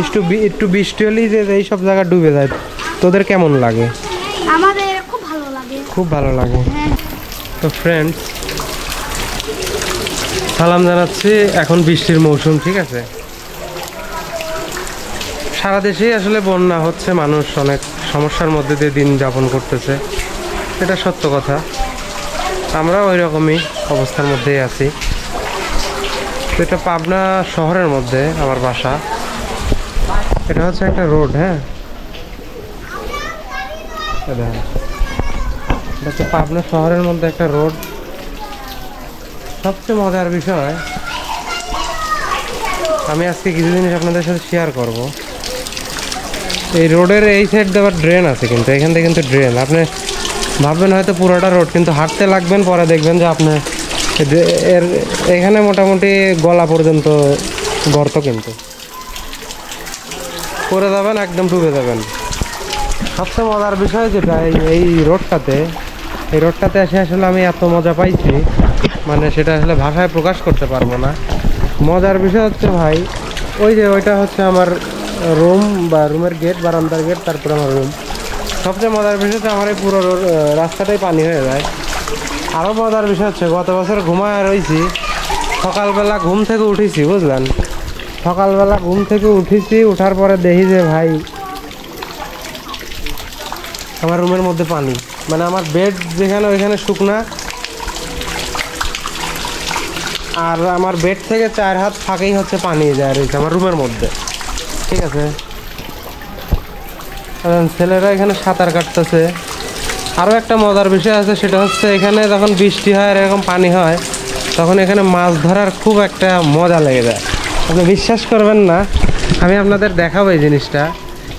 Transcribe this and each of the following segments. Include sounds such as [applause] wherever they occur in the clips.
একটু একটু বৃষ্টি হলেই যে এই সব জায়গা ডুবে যায় তোদের কেমন লাগে? আমাদের খুব ভালো লাগে। খুব ভালো লাগে। হ্যাঁ। তো ফ্রেন্ডস সালাম জানাচ্ছি এখন বৃষ্টির মৌসুম ঠিক আছে? সারা দেশেই আসলে বন্যা হচ্ছে মানুষ অনেক সমস্যার মধ্যে দিয়ে দিন যাপন করতেছে। এটা সত্য কথা। আমরা ওই রকমই অবস্থার মধ্যেই আছি। তো এটা পাবনা শহরের মধ্যে আমার বাসা। এটা হচ্ছে একটা রোড হ্যাঁ? দেখেন। এটা হচ্ছে পাবনা শহরের মধ্যে একটা রোড। সবচেয়ে মজার বিষয়, আমি আজকে কিছু জিনিস আপনাদের সাথে শেয়ার করব। এই রোডের এই সাইড আবার ড্রেন আছে কিন্তু, এখান থেকে কিন্তু ড্রেন আপনি ভাববেন হয়তো পুরোটা রোড, কিন্তু হাঁটতে লাগবেন, পরে দেখবেন যে আপনি এর, এখানে মোটামুটি গলা পর্যন্ত গর্ত কিন্তু। পরে যাবেন, একদম ডুবে যাবেন। সবচেয়ে মজার বিষয় যেটা, এই- রোডটাতে, এই রোডটাতে এসে আসলে আমি এত মজা পাইছি মানে সেটা আসলে ভাষায় প্রকাশ করতে পারব না। মজার বিষয় হচ্ছে ভাই, ওই যে ওইটা হচ্ছে আমার রুম বা রুমের গেট, বারান্দার গেট, তারপরে আমার রুম। সবচেয়ে মজার বিষয় হচ্ছে আমার এই পুরো রাস্তাটাই পানি হয়ে যায়। আরও মজার বিষয় হচ্ছে, গত বছর ঘুমায় রয়েছি সকালবেলা ঘুম থেকে উঠেছি, বুঝলেন? সকালবেলা ঘুম থেকে উঠেছি, উঠার পরে দেখি যে ভাই আমার রুমের মধ্যে পানি। মানে আমার বেড যেখানে ওইখানে শুকনা। আর আমার বেড থেকে চার হাত ফাঁকেই হচ্ছে পানি যায় রয়েছে আমার রুমের মধ্যে। ঠিক আছে? ছেলেরা এখানে সাঁতার কাটতেছে। আরও একটা মজার বিষয় আছে, সেটা হচ্ছে এখানে যখন বৃষ্টি হয় আর এরকম পানি হয়, তখন এখানে মাছ ধরার খুব একটা মজা লেগে যায়। আপনি বিশ্বাস করবেন না, আমি আপনাদের দেখাবো এই জিনিসটা।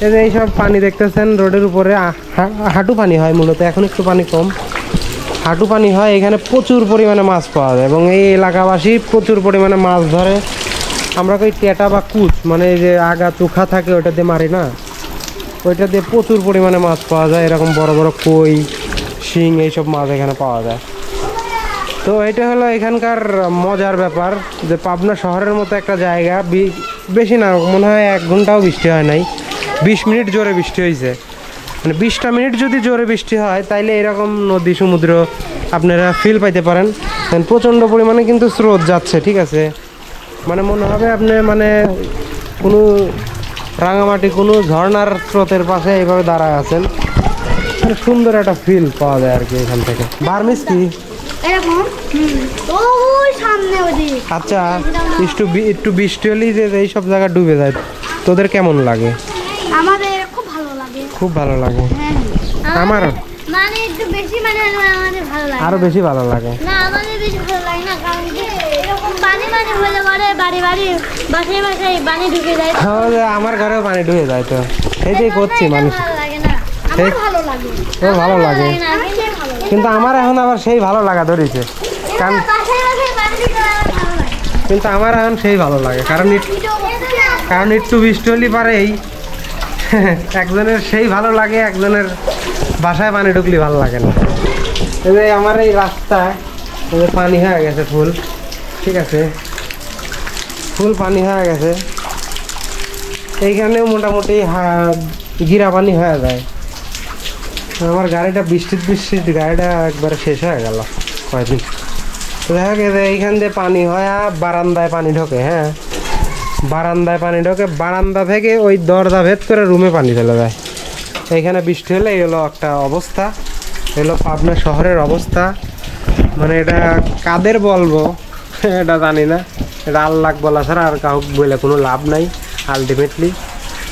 এই যে এইসব পানি দেখতেছেন, রোডের উপরে হাঁটু পানি হয় মূলত, এখন একটু পানি কম। হাঁটু পানি হয়, এখানে প্রচুর পরিমাণে মাছ পাওয়া যায় এবং এই এলাকাবাসী প্রচুর পরিমাণে মাছ ধরে। আমরা কই টেটা বা কুচ মানে যে আগা চোখা থাকে ওটা দিয়ে মারি না। ওইটা দিয়ে প্রচুর পরিমাণে মাছ পাওয়া যায়, এরকম বড় বড় কই, শিং, এইসব মাছ এখানে পাওয়া যায়। তো এটা হলো এখানকার মজার ব্যাপার যে পাবনা শহরের মতো একটা জায়গা বেশি না, মনে হয় এক ঘন্টাও বৃষ্টি হয় নাই। বিশ মিনিট জোরে বৃষ্টি হয়েছে মানে বিশটা মিনিট যদি জোরে বৃষ্টি হয়, তাইলে এরকম নদী, সমুদ্র আপনারা ফিল পাইতে পারেন। প্রচণ্ড পরিমাণে কিন্তু স্রোত যাচ্ছে, ঠিক আছে? মানে মনে হবে আপনি মানে কোনো রাঙামাটি, কোনো ঝর্ণার স্রোতের পাশে এইভাবে দাঁড়ায় আছেন। মানে সুন্দর একটা ফিল পাওয়া যায় আর কি এখান থেকে। বার্মিস কি? এরকম? হুম ওই সামনে ওদিকে। আচ্ছা একটু একটু বৃষ্টি হলেই যে এই সব জায়গা ডুবে যায়। তোদের কেমন লাগে? আমাদের খুব ভালো লাগে। খুব ভালো লাগে। হ্যাঁ। আমার? মানে একটু বেশি মানে আমাদের ভালো লাগে। আরও বেশি ভালো লাগে। না আমাদের বেশি ভালো লাগে না কারণ কি এরকম পানি পানি হলে পরে বাড়ি বাড়ি বাসায় বাসায় পানি ঢুকে যায়। ও যে আমার ঘরেও পানি ডুবে যায় তো। সেইটাই করছি মানুষ। ভালো লাগে না। আমার ভালো লাগে। ভালো লাগে। কিন্তু আমার এখন আবার সেই ভালো লাগা ধরেছে। কারণ কিন্তু আমার এখন সেই ভালো লাগে। কারণ কারণ একটু বৃষ্টি হলে পারেই। [laughs] একজনের সেই ভালো লাগে একজনের বাসায় পানি ঢুকলে ভালো লাগে না। এই আমার এই রাস্তা পানি হয়ে গেছে ফুল। ঠিক আছে। ফুল পানি হয়ে গেছে। এইখানেও মোটামুটি হা- গিরা পানি হয়ে যায়। আমার গাড়িটা বৃষ্টির বৃষ্টির গাড়িটা একবারে শেষ হয়ে গেল কয়দিন তো দেখা গেছে এইখান দিয়ে পানি হয় বারান্দায় পানি ঢোকে হ্যাঁ? বারান্দায় পানি ঢোকে, বারান্দা থেকে ওই দরজা ভেদ করে রুমে পানি চলে যায় এইখানে বৃষ্টি হলে হলো একটা অবস্থা এলো পাবনা শহরের অবস্থা। মানে এটা কাদের বলব, এটা জানি না। এটা আল্লাহ বলা ছাড়া আর কাউকে বলে কোনো লাভ নাই আলটিমেটলি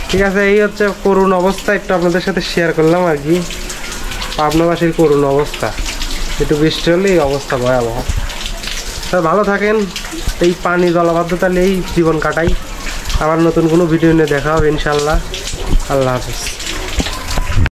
ঠিক আছে, এই হচ্ছে করুণ অবস্থা, একটু আপনাদের সাথে শেয়ার করলাম আর কি। পাবনাবাসীর করুণ অবস্থা। একটু বৃষ্টি হলে এই অবস্থা ভয়াবহ। তা ভালো থাকেন। এই পানি জলবদ্ধতা নিয়েই জীবন কাটাই। আবার নতুন কোনো ভিডিও নিয়ে দেখা হবে ইনশাল্লাহ। আল্লাহ হাফিজ।